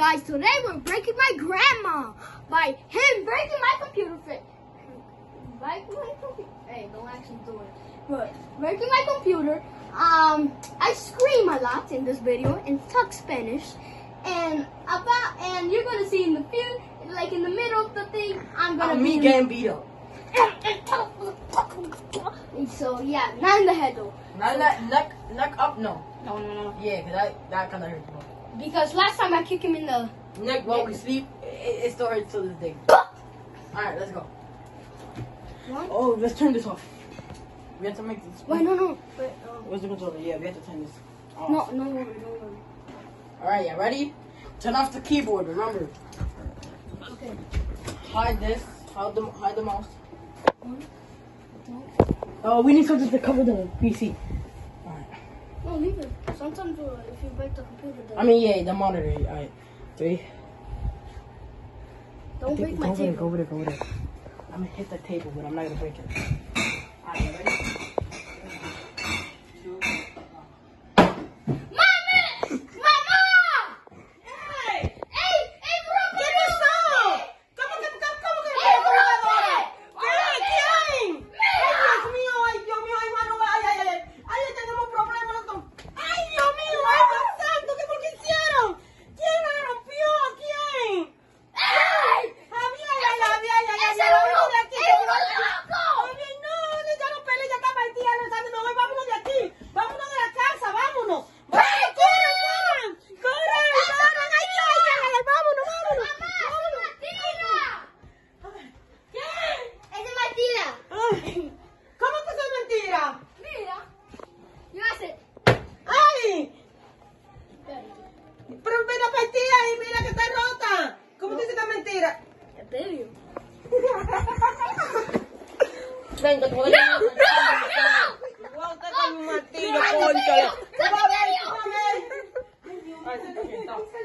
guys, today we're breaking my grandma by him breaking my computer fit. Breaking my computer. Hey, don't actually do it. But breaking my computer. Um, I scream a lot in this video and talk Spanish. And about and you're gonna see in the few like in the middle of the thing, I'm gonna I'm be me in- getting beat up. And so yeah, not in the head though. Not neck, neck, neck up, no. No, no, no. Yeah, cause that, that kind of hurts. Because last time I kicked him in the. Neck while we sleep, it, it still hurts to this day. Alright, let's go. What? Oh, let's turn this off. We have to make this. Wait, no, no. Wait, um, Where's the controller? Yeah, we have to turn this off. no, no, no, no, no. Alright, yeah, ready? Turn off the keyboard, remember. Okay. Hide this. Hide the, hide the mouse. One, two. Oh, we need something to cover the PC. No, leave it. Sometimes uh, if you break the computer, then I mean, yeah, the monitor. Alright. Three. don't break my go over there, go over there, go over there. I'm gonna hit the table, but I'm not gonna break it. Alright, ready? serio. Venga, te voy a... ¡No! ¡No!